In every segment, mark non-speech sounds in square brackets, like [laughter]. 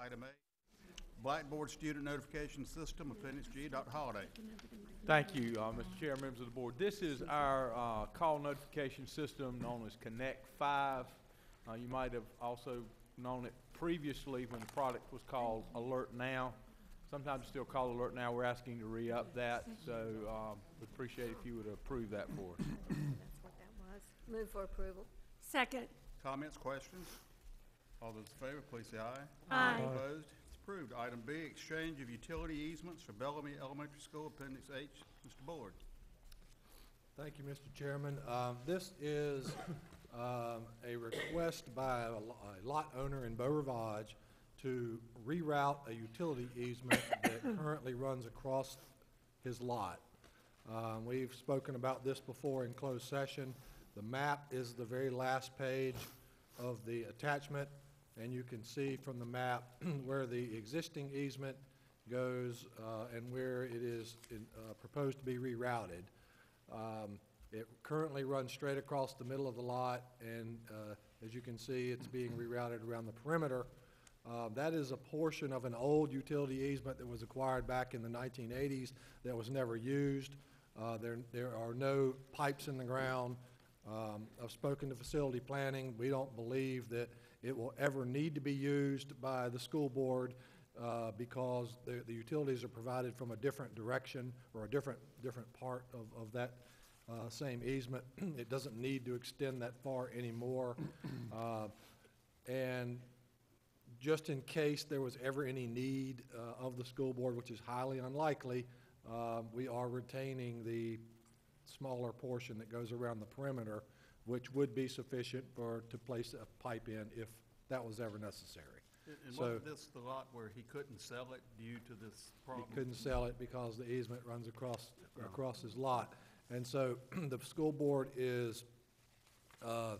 Item A, Blackboard Student Notification System, Appendix G. Dr. Holliday. Thank you, uh, Mr. Chair, members of the board. This is our uh, call notification system known as Connect Five. Uh, You might have also known it previously when the product was called Alert Now. Sometimes it's still called Alert Now. We're asking to re-up that, so um, we'd appreciate if you would approve that for us. That's what that was. Move for approval. Second. Comments, questions? All those in favor, please say aye. Aye. Opposed? It's approved. Item B, Exchange of Utility Easements for Bellamy Elementary School, Appendix H. Mr. Board. Thank you, Mr. Chairman. Um, This is um, a request by a lo- a lot owner in Beau Rivage to reroute a utility easement that currently runs across his lot. Um, We've spoken about this before in closed session. The map is the very last page of the attachment, and you can see from the map [clears throat] where the existing easement goes uh, and where it is in- uh, proposed to be rerouted. Um, It currently runs straight across the middle of the lot, and uh, as you can see, it's being rerouted around the perimeter. Uh, That is a portion of an old utility easement that was acquired back in the 1980s that was never used. Uh, There there are no pipes in the ground. Um, I've spoken to facility planning. We don't believe that it will ever need to be used by the school board uh, because the the utilities are provided from a different direction or a different, different part of, of that uh, same easement. [clears throat] It doesn't need to extend that far anymore. [clears throat] Uh, And just in case there was ever any need uh, of the school board, which is highly unlikely, uh, we are retaining the smaller portion that goes around the perimeter, which would be sufficient for, to place a pipe in if that was ever necessary. And- And So- wasn't this the lot where he couldn't sell it due to this He problem? couldn't sell it because the easement runs across, across his lot. And so [clears throat] the school board is uh,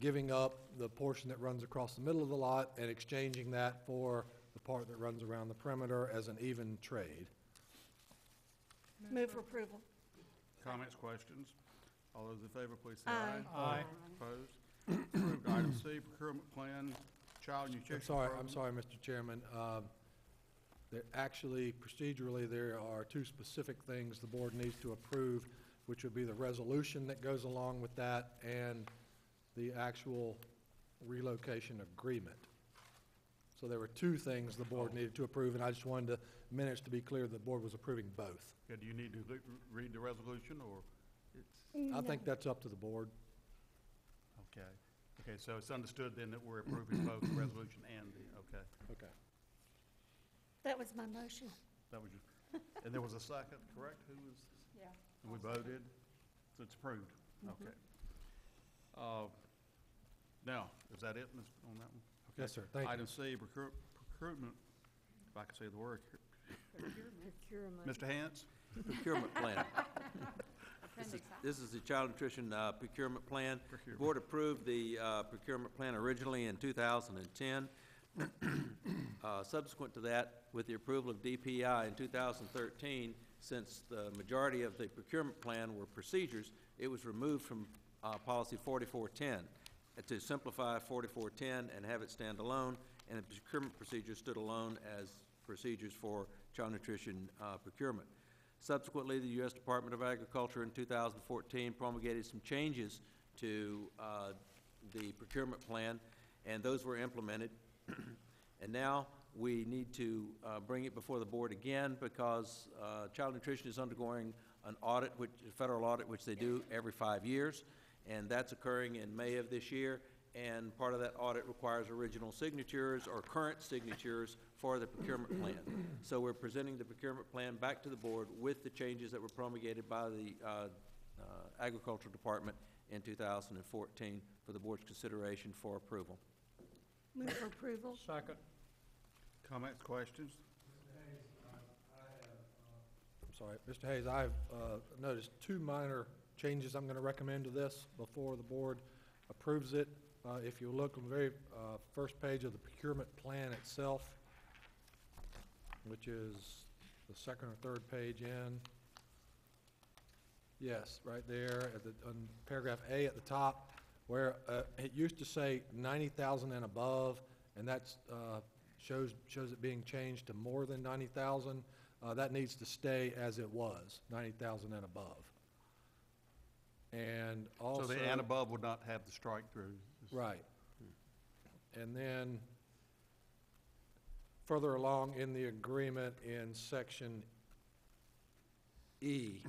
giving up the portion that runs across the middle of the lot and exchanging that for the part that runs around the perimeter as an even trade. Move for approval. Comments, questions? All those in favor, please say Aye. aye. Opposed? Approved. Item C, Procurement Plan, Child Nutrition I'm sorry, I'm sorry, Mr. Chairman. Um, There, actually, procedurally, there are two specific things the board needs to approve, which would be the resolution that goes along with that and the actual relocation agreement. So there were two things the board needed to approve, and I just wanted the minutes to be clear that the board was approving both. Okay, Do you need to re- read the resolution, or it's, I think that's up to the board. okay. Okay, so it's understood then that we're approving both the resolution and the, okay. Okay. That was my motion. That was your, and there was a second, correct? Who was? Yeah. We voted, so it's approved, okay. Uh, Now, is that it, Ms., on that one? Okay. Yes, sir. Thank you. Item C, procure- procurement, if I can say the word. Procurement. Mr. Hance? procurement plan. [laughs] This is- This is the child nutrition uh, procurement plan. The Procurement. Board approved the uh, procurement plan originally in 2010. [clears throat] Uh, Subsequent to that, with the approval of DPI in 2013, since the majority of the procurement plan were procedures, it was removed from uh, policy 4410 uh, to simplify 4410 and have it stand alone, and the procurement procedure stood alone as procedures for child nutrition uh, procurement. Subsequently, the U.S. Department of Agriculture in 2014 promulgated some changes to uh, the procurement plan, and those were implemented. [clears throat] And now, we need to uh, bring it before the board again because uh, child nutrition is undergoing an audit, which, a federal audit, which they do every five years, and that's occurring in May of this year. And part of that audit requires original signatures or current signatures for the procurement plan. So we're presenting the procurement plan back to the board with the changes that were promulgated by the uh, uh, Agricultural Department in 2014 for the board's consideration for approval. Move for approval. Second. Comments, questions? I'm sorry, Mr. Hayes, I've uh, noticed two minor changes I'm going to recommend to this before the board approves it. Uh, If you look on the very uh, first page of the procurement plan itself, which is the second or third page in, yes, right there, at the, on paragraph A at the top, where uh, it used to say 90,000 and above, and that's uh, shows, shows it being changed to more than ninety thousand. Uh, that needs to stay as it was, ninety thousand and above. And So also. the and above would not have the strike-through? Right. And then further along in the agreement in section E,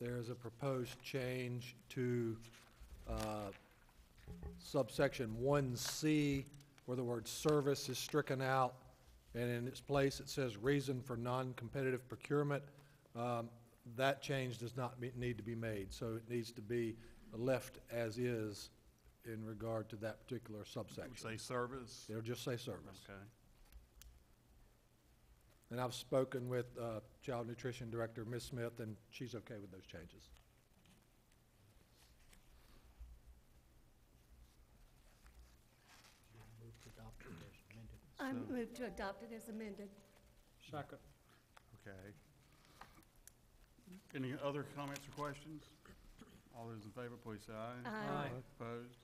there's a proposed change to uh, subsection 1C, where the word service is stricken out, and in its place, it says reason for non-competitive procurement. Um, That change does not need to be made, so it needs to be left as is in regard to that particular subsection. say service? It'll just say service. Okay. And I've spoken with uh, Child Nutrition Director, Ms. Smith, and she's okay with those changes. I So- move to adopt it as amended. Second. Okay. Any other comments or questions? All those in favor, please say aye. Aye. Opposed?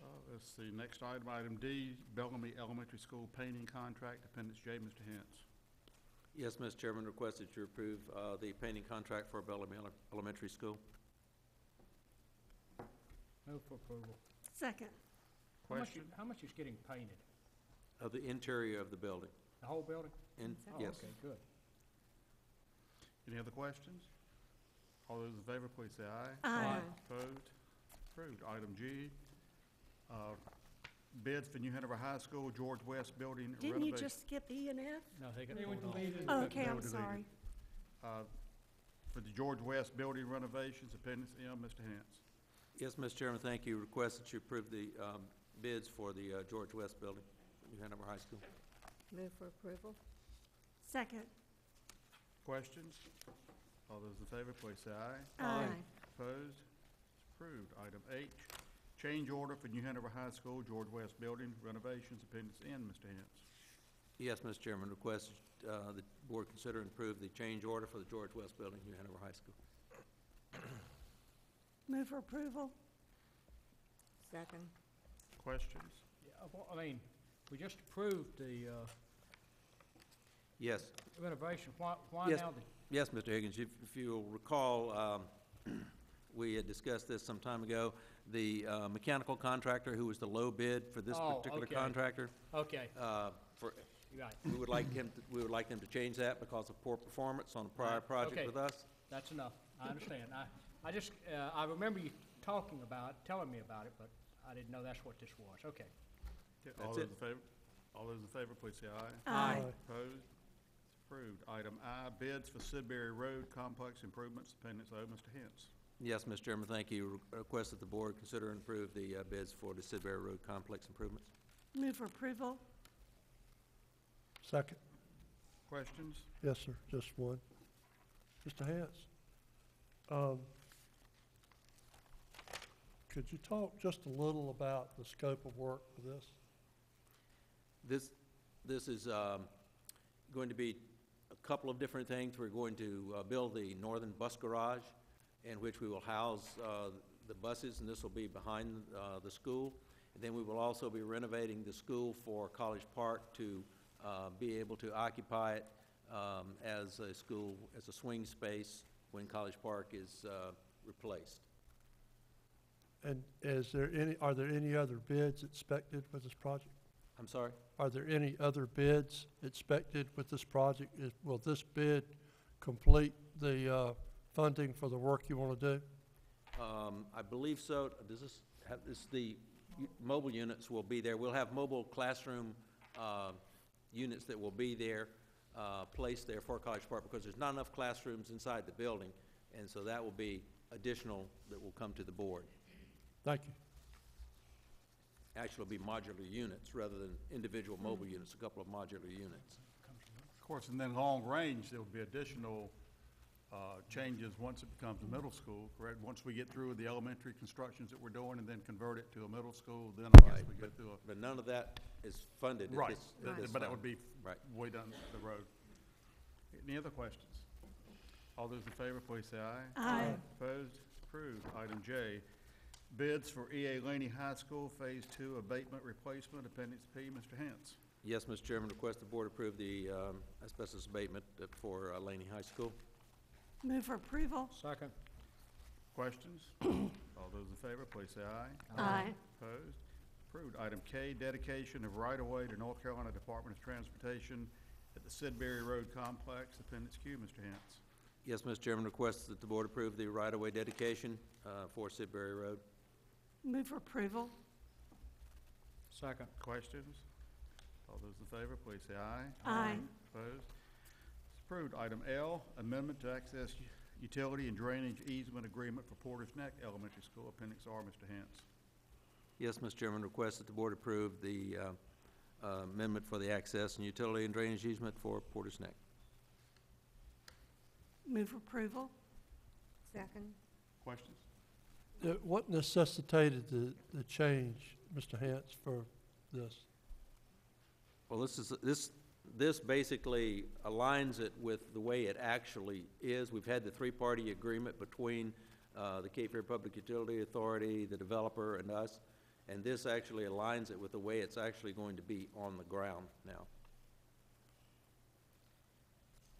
Uh, Let's see, next item, item D, Bellamy Elementary School painting contract, Appendix J, Mr. Hens. Yes, Mr. Chairman, request that you approve uh, the painting contract for Bellamy Ele- Elementary School. Move for approval. Second. How much Question? How much is getting painted? Of the interior of the building. The whole building? In- Oh, Yes. Okay, good. Any other questions? All those in favor, please say aye. Aye. Opposed? Approved. Item G, uh, bids for New Hanover High School George West Building Didn't you renovation. just skip E and F? No, they got. They were pulled off. deleted. Oh, okay, I'm deleted. sorry. Uh, For the George West Building renovations, Appendix M, Mr. Hens. Yes, Mr. Chairman, thank you. Request that you approve the um, bids for the uh, George West Building, at New Hanover High School. Move for approval. Second. Questions? All those in favor, please say aye. Aye. Opposed? It's approved. Item H, change order for New Hanover High School George West Building renovations, Appendix N, Mr. Hens. Yes, Mr. Chairman, request uh, the board consider and approve the change order for the George West Building, New Hanover High School. [clears throat] Move for approval. Second. Questions? Yeah, well, I mean, we just approved the uh, Yes, renovation. Why, why Yes. now the Yes, Mr. Higgins, if if you'll recall, um, we had discussed this some time ago. The uh, mechanical contractor who was the low bid for this Oh, particular okay. contractor, Okay, uh, for, we would like him, to- we would like them to change that because of poor performance on a prior Right, project okay. with us. That's enough. I understand. I, I just, uh, I remember you talking about, it, telling me about it, but I didn't know that's what this was. Okay. Okay, All That's those it. in favor, all those in favor, please say aye. Aye. Opposed? It's approved. Item I, bids for Sidbury Road Complex Improvements, Appendix O, Mr. Hens. Yes, Mr. Chairman, thank you. Re- Request that the board consider and approve the uh, bids for the Sidbury Road Complex improvements. Move for approval. Second. Questions? Yes, sir, just one. Mr. Hance, um, could you talk just a little about the scope of work for this? This, this is um, going to be a couple of different things. We're going to uh, build the northern bus garage in which we will house uh, the buses, and this will be behind uh, the school. And then we will also be renovating the school for College Park to uh, be able to occupy it um, as a school, as a swing space when College Park is uh, replaced. And is there any, are there any other bids expected with this project? I'm sorry? Are there any other bids expected with this project? Is, will this bid complete the, uh, funding for the work you want to do? Um, I believe so. Does this have, this, the u- mobile units will be there. We'll have mobile classroom, uh, units that will be there, uh, placed there for College Park because there's not enough classrooms inside the building. And so that will be additional that will come to the board. Thank you. Actually, it'll be modular units rather than individual mobile units, a couple of modular units. Of course, and then long range, there will be additional uh, changes once it becomes a middle school, correct? Once we get through with the elementary constructions that we're doing and then convert it to a middle school, then I guess Right, we get through a. But none of that is funded at Right, this, at but this but that time. would be Right. way down the road. Any other questions? All those in favor, please say aye. Aye. Opposed? Approved. Item J, bids for EA Laney High School Phase Two abatement replacement, Appendix P. Mr. Hance. Yes, Mr. Chairman, request the board approve the um, asbestos abatement for uh, Laney High School. Move for approval. Second. Questions? [clears throat] All those in favor, please say aye. Aye. Opposed? Approved. Item K, dedication of right-of-way to North Carolina Department of Transportation at the Sidbury Road Complex, Appendix Q. Mr. Hance. Yes, Mr. Chairman, request that the board approve the right-of-way dedication uh, for Sidbury Road. Move for approval. Second. Questions? All those in favor, please say aye. Aye. Opposed? It's approved. Item L, amendment to access u- utility and drainage easement agreement for Porter's Neck Elementary School, Appendix R. Mr. Hance. Yes, Mr. Chairman, request that the board approve the uh, uh, amendment for the access and utility and drainage easement for Porter's Neck. Move for approval. Second. Questions? Uh, What necessitated the, the change, Mr. Hance, for this? Well, this is, this, this basically aligns it with the way it actually is. We've had the three-party agreement between uh, the Cape Fear Public Utility Authority, the developer, and us, and this actually aligns it with the way it's actually going to be on the ground now.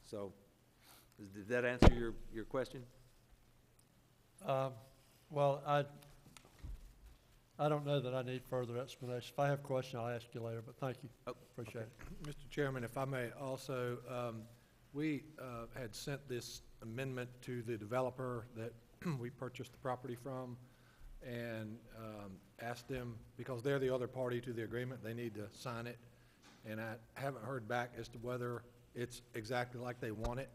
So, did that answer your, your question? Um, Well, I, I don't know that I need further explanation. If I have a question, I'll ask you later, but thank you. Oh, Appreciate it. Mr. Chairman, if I may also, um, we uh, had sent this amendment to the developer that [clears throat] we purchased the property from and um, asked them, because they're the other party to the agreement, they need to sign it. And I haven't heard back as to whether it's exactly like they want it.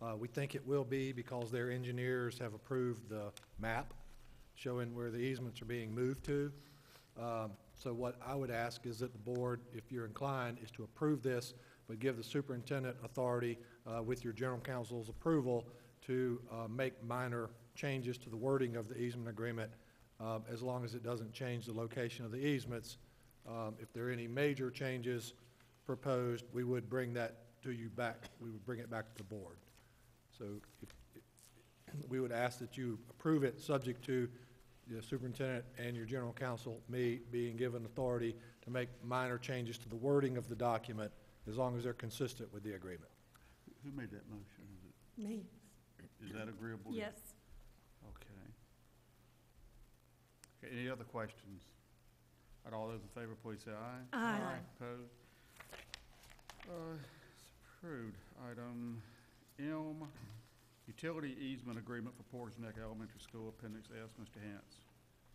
Uh, We think it will be because their engineers have approved the map showing where the easements are being moved to. Um, So what I would ask is that the board, if you're inclined, is to approve this, but give the superintendent authority uh, with your general counsel's approval to uh, make minor changes to the wording of the easement agreement, uh, as long as it doesn't change the location of the easements. Um, If there are any major changes proposed, we would bring that to you back, we would bring it back to the board. So if, we would ask that you approve it, subject to the superintendent and your general counsel, me, being given authority to make minor changes to the wording of the document, as long as they're consistent with the agreement. Who made that motion? Is it- Me. Is that agreeable? to- Yes. Okay. Okay, any other questions? All right, all those in favor, please say aye. Aye. Opposed? Uh, It's approved. Item M, utility easement agreement for Porter's Neck Elementary School, Appendix S. Mr. Hance.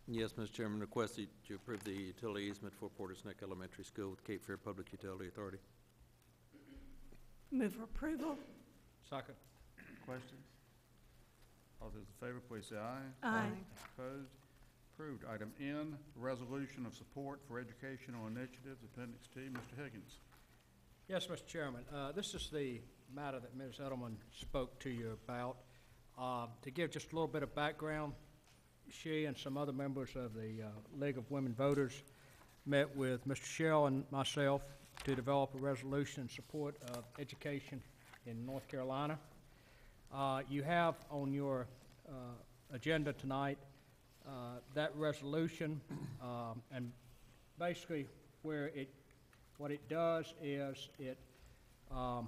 Yes, Mr. Chairman, request that you approve the utility easement for Porter's Neck Elementary School with Cape Fear Public Utility Authority. Move for approval. Second. Questions? All those in favor, please say aye. Aye. Opposed? Approved. Item N, resolution of support for educational initiatives, Appendix T. Mr. Higgins. Yes, Mr. Chairman, uh, this is the matter that Ms. Edelman spoke to you about. Uh, To give just a little bit of background, she and some other members of the uh, League of Women Voters met with Mr. Shell and myself to develop a resolution in support of education in North Carolina. Uh, You have on your uh, agenda tonight uh, that resolution, um, and basically where it what it does is it um,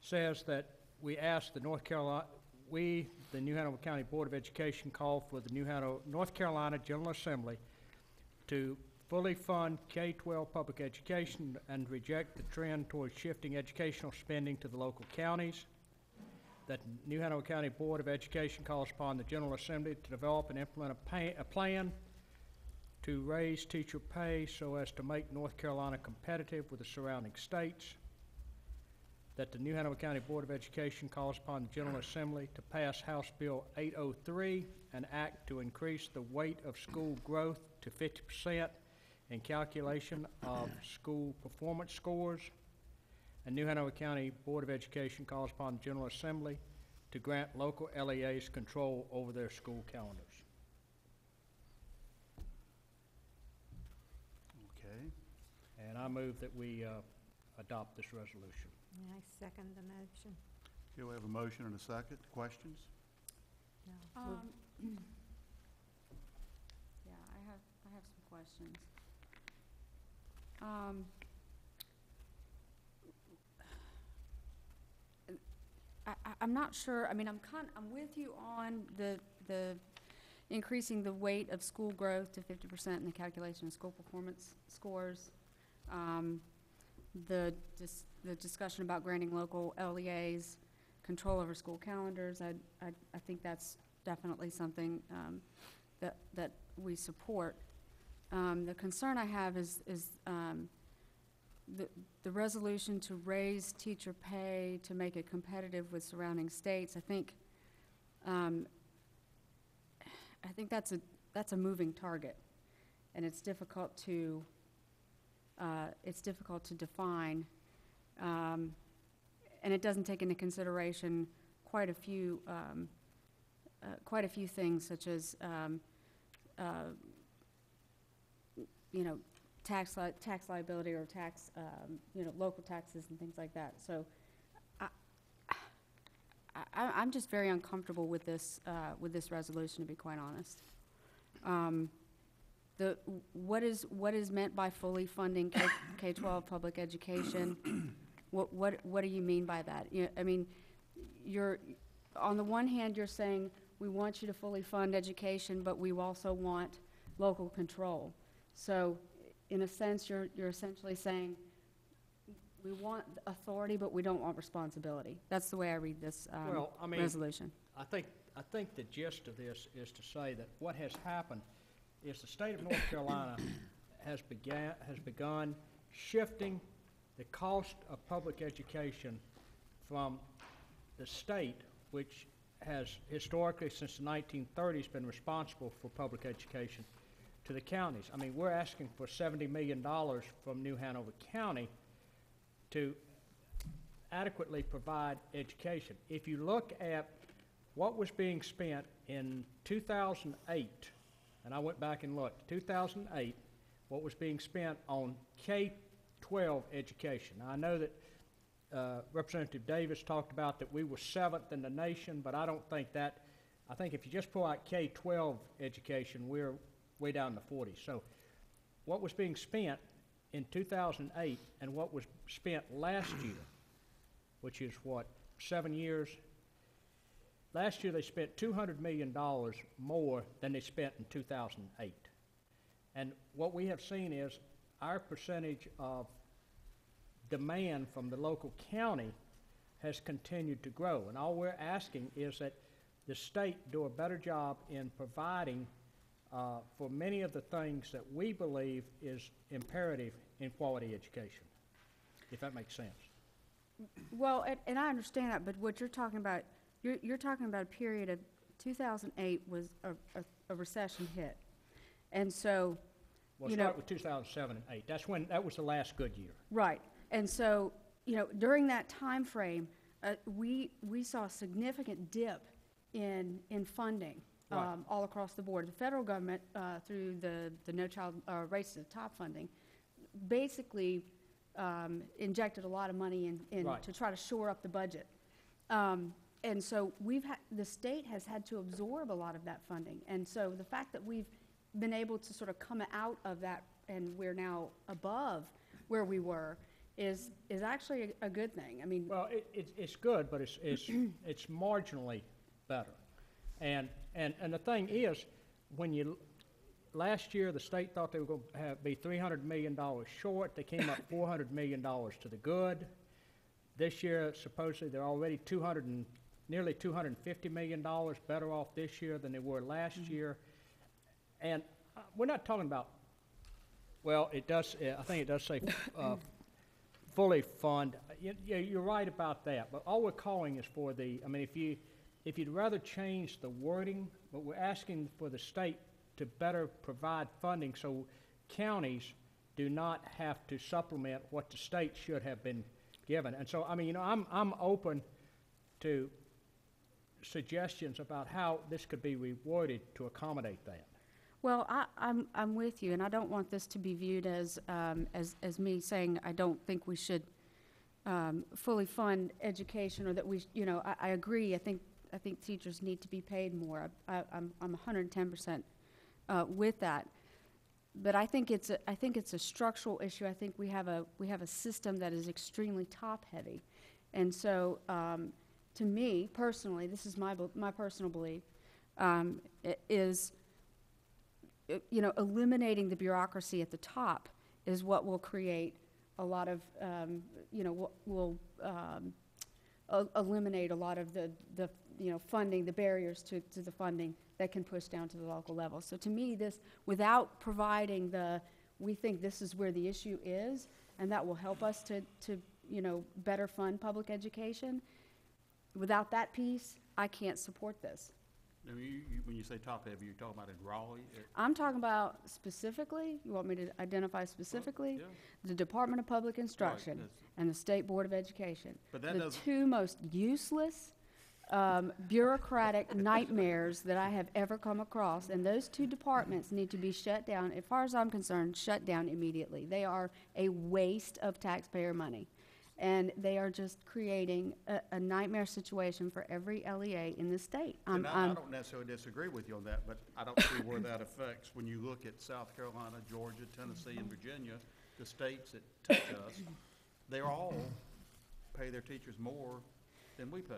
says that we ask the North Carolina, we, the New Hanover County Board of Education, call for the New Hanover, North Carolina General Assembly to fully fund K-12 public education and reject the trend towards shifting educational spending to the local counties. That New Hanover County Board of Education calls upon the General Assembly to develop and implement a, pa- a plan to raise teacher pay so as to make North Carolina competitive with the surrounding states. That the New Hanover County Board of Education calls upon the General Assembly to pass House Bill 803, an act to increase the weight of school growth to 50% in calculation of school performance scores. And New Hanover County Board of Education calls upon the General Assembly to grant local LEAs control over their school calendars. Okay. And I move that we uh, adopt this resolution. I second the motion. Here we have a motion and a second. Questions? No. Um, [clears throat] Yeah, I have, I have some questions. Um, I, I, I'm not sure, I mean, I'm kind, I'm with you on the, the increasing the weight of school growth to fifty percent in the calculation of school performance scores. Um, the, dis- the discussion about granting local LEAs control over school calendars, I, I, I think that's definitely something, um, that, that we support. Um, the concern I have is, is, um, the, the resolution to raise teacher pay to make it competitive with surrounding states, I think, um, I think that's a, that's a moving target. And it's difficult to, uh, it's difficult to define. Um, and it doesn't take into consideration quite a few, um, uh, quite a few things such as, um, uh, you know, tax li- tax liability or tax, um, you know, local taxes and things like that. So I, I, I'm just very uncomfortable with this, uh, with this resolution, to be quite honest. The, what is, what is meant by fully funding K, K-12 public education? What, what, what do you mean by that? You, I mean, you're, on the one hand, you're saying, we want you to fully fund education, but we also want local control. So, in a sense, you're, you're essentially saying, we want authority, but we don't want responsibility. That's the way I read this, um, Well, I mean- resolution. I think, I think the gist of this is to say that what has happened is the state of North Carolina [coughs] has began, has begun shifting the cost of public education from the state, which has historically, since the nineteen thirties, been responsible for public education, to the counties. I mean, we're asking for seventy million dollars from New Hanover County to adequately provide education. If you look at what was being spent in 2008, and I went back and looked, 2008, what was being spent on K-12 education. Now, I know that uh, Representative Davis talked about that we were seventh in the nation, but I don't think that, I think if you just pull out K-12 education, we're way down in the 40s. So what was being spent in 2008 and what was spent last year, which is what, seven years? Last year, they spent $200 million more than they spent in 2008. And what we have seen is our percentage of demand from the local county has continued to grow. And all we're asking is that the state do a better job in providing uh, for many of the things that we believe is imperative in quality education, if that makes sense. Well, and, and I understand that, but what you're talking about, you're, you're talking about a period of, 2008 was a, a, a recession hit. And so, Well, You know- start with 2007 and 8. That's when, that was the last good year. right, and so, you know, during that time frame, uh, we, we saw a significant dip in, in funding, Right. um, all across the board. The federal government, uh, through the, the No Child, uh, Race to the Top funding, basically, um, injected a lot of money in, in, Right. to try to shore up the budget. Um, and so we've had, the state has had to absorb a lot of that funding. And so the fact that we've been able to sort of come out of that and we're now above where we were is, is actually a, a good thing. I mean, Well, it, it's, it's good, but it's, it's, [clears throat] it's marginally better. And, and, and the thing is, when you, last year, the state thought they were gonna have, be three hundred million dollars short, they came up four hundred million dollars to the good. This year, supposedly, they're already two hundred and, nearly two hundred and fifty million dollars better off this year than they were last year. And, uh, we're not talking about, well, it does, uh, I think it does say, uh, [coughs] fully fund, you, you're right about that, but all we're calling is for the, I mean, if you, if you'd rather change the wording, but we're asking for the state to better provide funding so counties do not have to supplement what the state should have been given. And so, I mean, you know, I'm, I'm open to suggestions about how this could be rewarded to accommodate that. well, I, I'm, I'm with you, and I don't want this to be viewed as, um, as, as me saying I don't think we should, um, fully fund education, or that we, you know, I, I agree, I think, I think teachers need to be paid more. I, I'm, I'm ten percent, uh, with that. But I think it's a, I think it's a structural issue. I think we have a, we have a system that is extremely top-heavy. And so, um, to me, personally, this is my, my personal belief, um, is, you know, eliminating the bureaucracy at the top is what will create a lot of, um, you know, will, will um, el- eliminate a lot of the, the, you know, funding, the barriers to, to the funding that can push down to the local level. So to me, this, without providing the, we think this is where the issue is, and that will help us to, to, you know, better fund public education, without that piece, I can't support this. I mean, you, you, when you say top heavy, you're talking about in Raleigh? I'm talking about specifically, you want me to identify specifically? yeah. The Department of Public Instruction that's- and the State Board of Education. But that The doesn't- two most useless, um, bureaucratic [laughs] nightmares that I have ever come across, and those two departments need to be shut down, as far as I'm concerned, shut down immediately. They are a waste of taxpayer money. And they are just creating a, a nightmare situation for every LEA in the state. I'm, And um, I, I I'm, don't necessarily disagree with you on that, but I don't see where that affects, when you look at South Carolina, Georgia, Tennessee, and Virginia, the states that touch us, they're all pay their teachers more than we pay.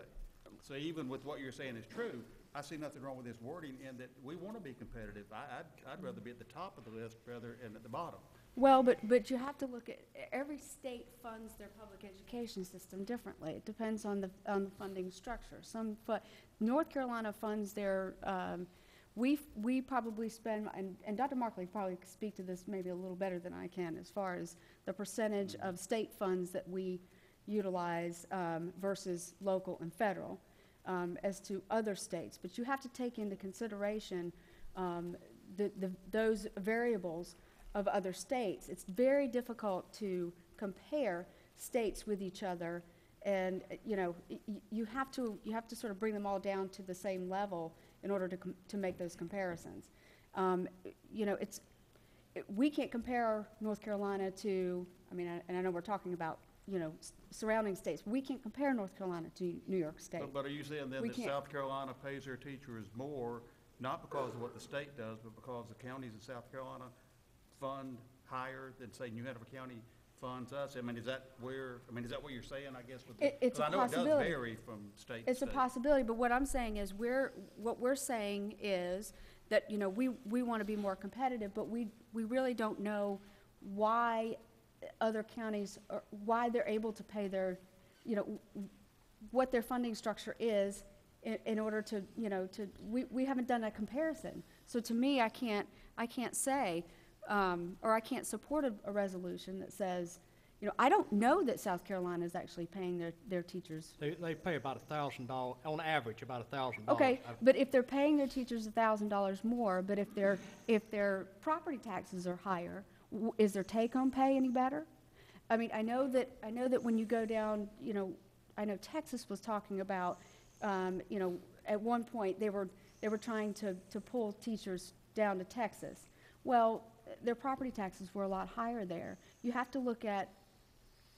So even with what you're saying is true, I see nothing wrong with this wording in that we want to be competitive. I, I'd, I'd rather be at the top of the list rather than at the bottom. Well, but, but you have to look at, every state funds their public education system differently. It depends on the, on the funding structure. Some, fu- North Carolina funds their, um, we, we probably spend, and, and Dr. Markley probably could speak to this maybe a little better than I can, as far as the percentage of state funds that we utilize, um, versus local and federal, um, as to other states. But you have to take into consideration, um, the, the, those variables of other states. It's very difficult to compare states with each other. And, you know, you have to, you have to sort of bring them all down to the same level in order to, com- to make those comparisons. Um, you know, it's, it- we can't compare North Carolina to, I mean, I- and I know we're talking about, you know, s- surrounding states. We can't compare North Carolina to New York State. But, but are you saying then We that can't- South Carolina pays their teachers more, not because of what the state does, but because the counties in South Carolina fund higher than, say, New Hanover County funds us? I mean, is that where, I mean, is that what you're saying, I guess, with the? It- it's 'cause I know it does possibility. vary from state to It's a state. possibility, but what I'm saying is, we're, what we're saying is that, you know, we, we want to be more competitive, but we, we really don't know why other counties, are why they're able to pay their, you know, what their funding structure is in, in order to, you know, to, we, we haven't done a comparison. So to me, I can't, I can't say, um, or I can't support a, a resolution that says, you know, I don't know that South Carolina is actually paying their, their teachers They, they pay about a thousand dollars, on average, about a thousand. Okay, but if they're paying their teachers a thousand dollars more, but if their, if their property taxes are higher, w- is their take-home pay any better? I mean, I know that, I know that when you go down, you know, I know Texas was talking about, um, you know, at one point, they were, they were trying to, to pull teachers down to Texas. Well, their property taxes were a lot higher there. You have to look at,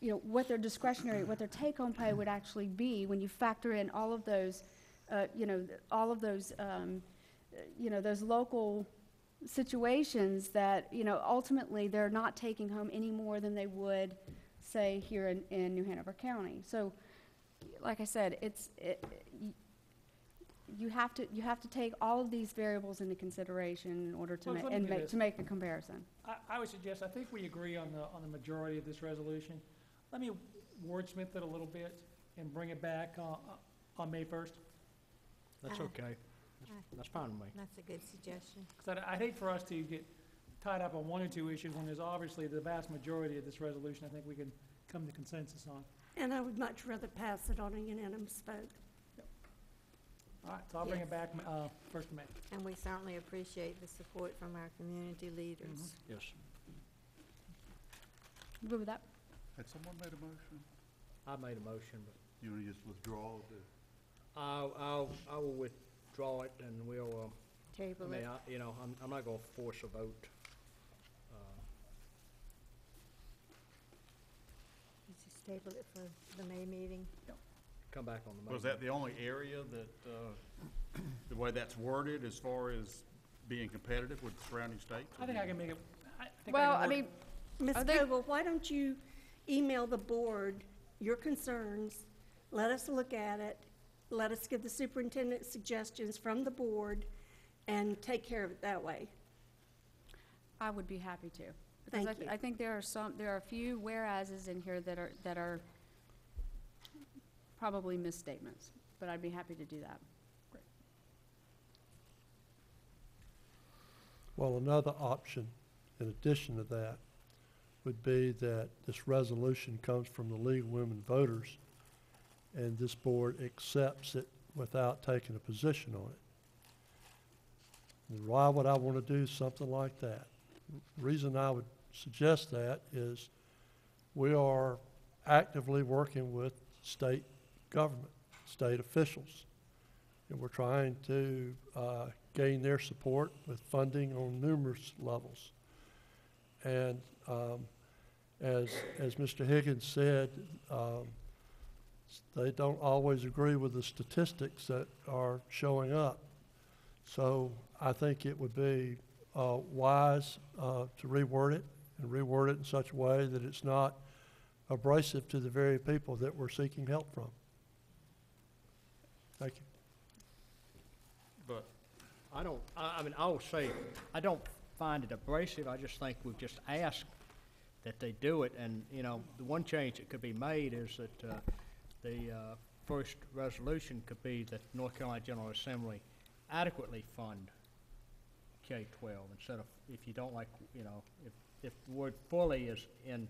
you know, what their discretionary, what their take-home pay would actually be when you factor in all of those, uh, you know, all of those, um, you know, those local situations that, you know, ultimately, they're not taking home any more than they would, say, here in, in New Hanover County. So, like I said, it's, it, you have to, you have to take all of these variables into consideration in order to Well, ma- let me and do make, this. to make a comparison. I, I would suggest, I think we agree on the, on the majority of this resolution. Let me wordsmith it a little bit and bring it back on, on May first. That's Uh, okay. That's- That's fine with me. That's a good suggestion. Because I, I hate for us to get tied up on one or two issues when there's obviously the vast majority of this resolution, I think we can come to consensus on. And I would much rather pass it on a unanimous vote. All right, so I'll bring it back, uh, first of May. And we certainly appreciate the support from our community leaders. Yes. You Good with that? Had someone made a motion? I made a motion, but You want to just withdraw the? I'll, I'll, I will withdraw it and we'll, uh, I Table mean, it. I, you know, I'm, I'm not gonna force a vote. Uh, It's just Table it for the May meeting. Come back on the May. Was that the only area that, uh, the way that's worded as far as being competitive with surrounding states? I think I can make it, I think Well, I I work. mean, Ms. Are they- Vogel, why don't you email the board your concerns? Let us look at it. Let us give the superintendent suggestions from the board and take care of it that way. I would be happy to. Because Thank I, th- you. I think there are some, there are a few whereases in here that are, that are probably misstatements, but I'd be happy to do that. Great. Well, another option, in addition to that, would be that this resolution comes from the League of Women Voters, and this board accepts it without taking a position on it. And Why would I want to do something like that? The Reason I would suggest that is we are actively working with state government, state officials. And we're trying to uh, gain their support with funding on numerous levels. And um, as, as Mr. Higgins said, um, they don't always agree with the statistics that are showing up. So I think it would be uh, wise uh, to reword it and reword it in such a way that it's not abrasive to the very people that we're seeking help from. Thank you. But I don't, I, I mean, I will say, I don't find it abrasive, I just think we've just asked that they do it, and, you know, the one change that could be made is that, uh, the, uh, first resolution could be that North Carolina General Assembly adequately fund K-12, instead of, if you don't like, you know, if, if the word fully is in,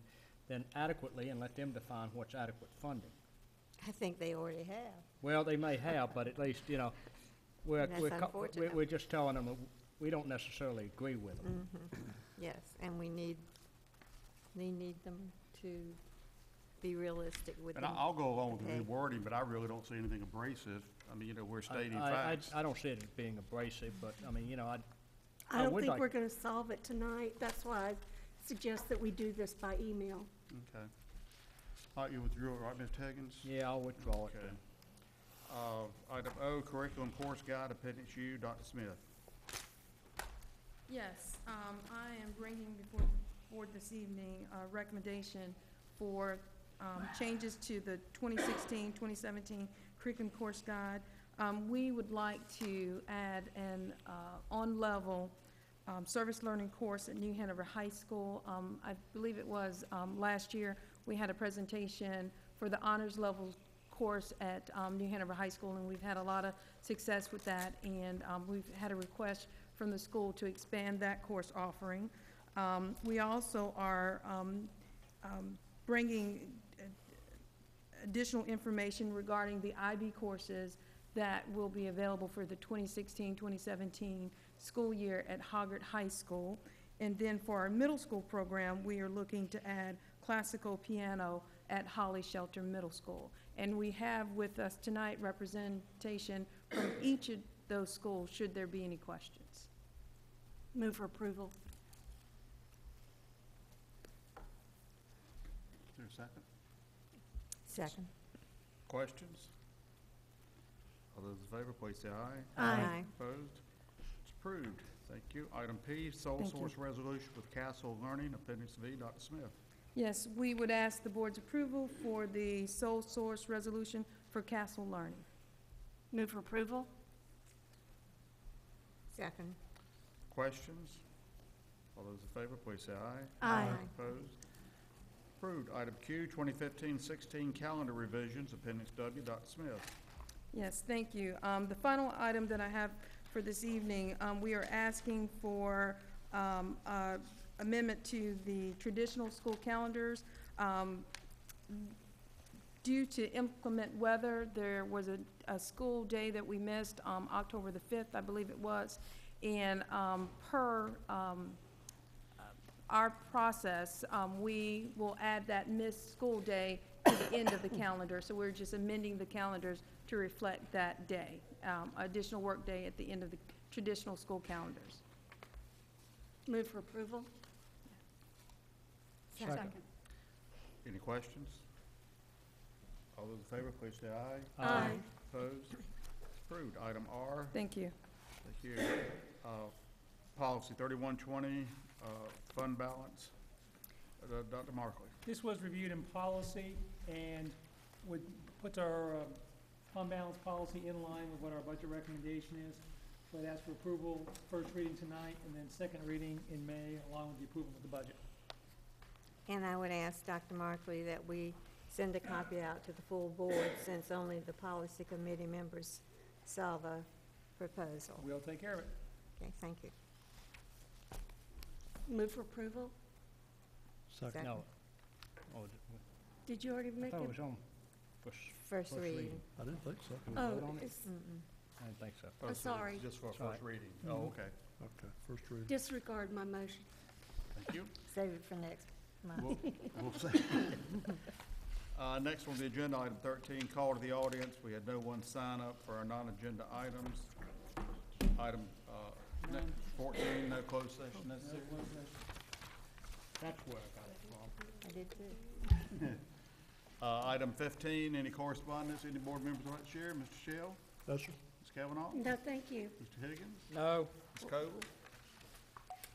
then adequately, and let them define what's adequate funding. I think they already have. Well, they may have, but at least, you know, we're, That's we're, co- we're, unfortunate. we're just telling them, that we don't necessarily agree with them. Mhm. Yes, and we need, we need them to be realistic with And them. I- I'll go along with the Okay. rewording, but I really don't see anything abrasive. I mean, you know, we're stating I- I- facts. I don't see it as being abrasive, but, I mean, you know, I, I I don't would think like- we're gonna solve it tonight. That's why I suggest that we do this by email. Okay. All right, you withdrew it, right, Mr. Higgins? yeah, I'll withdraw it Okay. then. Uh, item O, curriculum course guide, appendix U, Dr. Smith. Yes, um, I am bringing before the board this evening a recommendation for, um, changes to the 2016-2017 curriculum course guide. Um, we would like to add an, uh, on-level, um, service learning course at New Hanover High School. Um, I believe it was, um, last year, we had a presentation for the honors level course at, um, New Hanover High School, and we've had a lot of success with that, and, um, we've had a request from the school to expand that course offering. Um, we also are, um, um, bringing additional information regarding the IB courses that will be available for the 2016-2017 school year at Hoggard High School. And then for our middle school program, we are looking to add classical piano at Holly Shelter Middle School. And we have with us tonight representation from each of those schools, should there be any questions. Move for approval. Is there a second? Second. Questions? All those in favor, please say aye. Aye. Opposed? It's approved. Thank you. Item P, sole Thank you. source resolution with Castle Learning, appendix V, Dr. Smith. Yes, we would ask the board's approval for the sole source resolution for Castle Learning. Move for approval. Second. Questions? All those in favor, please say aye. Aye. Opposed? Approved. Item Q, 2015-16 calendar revisions, appendix W, Dr. Smith. Yes, thank you. Um, the final item that I have for this evening, um, we are asking for, um, uh, amendment to the traditional school calendars. Um, due to inclement weather, there was a, a school day that we missed, um, October the fifth, I believe it was. And, um, per, um, our process, um, we will add that missed school day to the end of the [coughs] calendar. So we're just amending the calendars to reflect that day, um, additional work day at the end of the traditional school calendars. Move for approval. Second. Second. Any questions? All those in favor, please say aye. Aye. Opposed? Approved. Item R, Thank you. thank you. Uh, Policy thirty-one twenty, uh, fund balance. Uh, Dr. Markley. This was reviewed in policy and would, puts our um, fund balance policy in line with what our budget recommendation is. So I'd ask for approval, first reading tonight, and then second reading in May, along with the approval of the budget. And I would ask Dr. Markley that we send a copy out to the full board, since only the policy committee members saw the proposal. We'll take care of it. Okay, thank you. Move for approval? Second. No. Oh, d- Did you already I make thought it it? was on first, First First reading. reading. I didn't think so. we Oh, vote on it? it's Mm-mm. I didn't think so. Oh, so sorry. Just for a It's first right. reading. Mhm. Oh, okay. Okay, first reading. disregard my motion. Thank you. Save it for next month. We'll, we'll [laughs] see. Uh, next on the agenda, item thirteen, call to the audience. We had no one sign up for our non-agenda items. Item, uh, ne- fourteen, no closed session necessary. That's where I got it from. I did too. [laughs] Uh, item fifteen, any correspondence, any board members would like to share? Mr. Shell, Yes, sir. Ms. Cavenaugh, No, thank you. Mr. Higgins, No, Ms. Covil?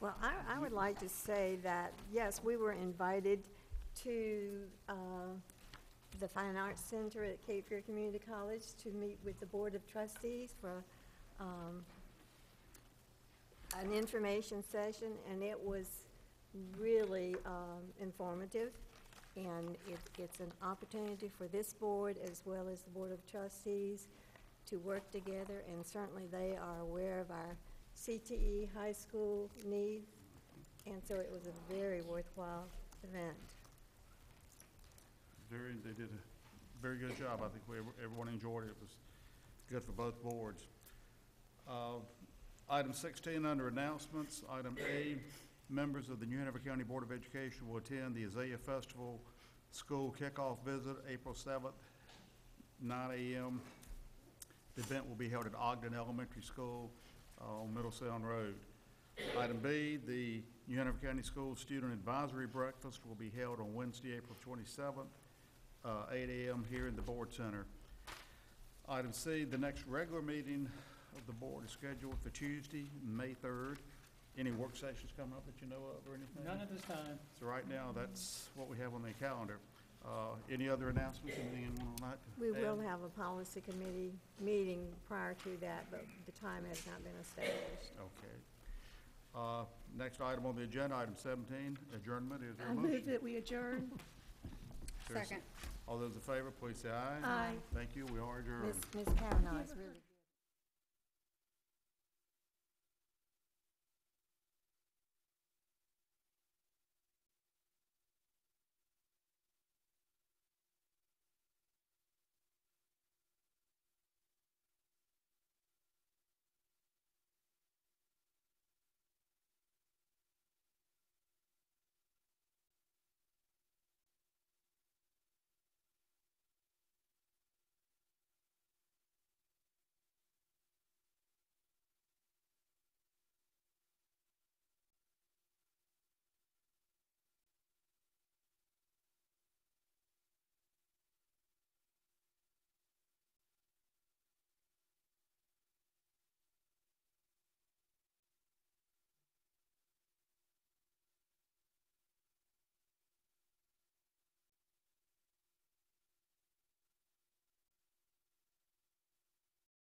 Well, I, I would like to say that, yes, we were invited to uh, the Fine Arts Center at Cape Fear Community College to meet with the Board of Trustees for um, an information session, and it was really um, informative. And it, it's an opportunity for this board as well as the Board of Trustees to work together, and certainly they are aware of our CTE high school needs, and so it was a very worthwhile event. Very, they did a very good job. I think we, everyone enjoyed it. It was good for both boards. Uh, Item sixteen, under announcements, item A, members of the New Hanover County Board of Education will attend the Azalea Festival School Kickoff Visit, April seventh, nine AM. The event will be held at Ogden Elementary School uh, on Middle Sound Road. Item B, the New Hanover County School Student Advisory Breakfast will be held on Wednesday, April twenty-seventh, uh, eight AM here in the Board Center. Item C, the next regular meeting of the board is scheduled for Tuesday, May third. Any work sessions coming up that you know of or anything? None at this time. So right now, that's what we have on the calendar. Uh, any other announcements, anything anyone would like to We will add? have a policy committee meeting prior to that, but the time has not been established. Okay. Uh, next item on the agenda, item seventeen, adjournment, is there I a move motion? that we adjourn. Is there a s- Second. All those in favor, please say aye. Aye. Thank you, we are adjourned. Ms. Ms. Cavenaugh is really.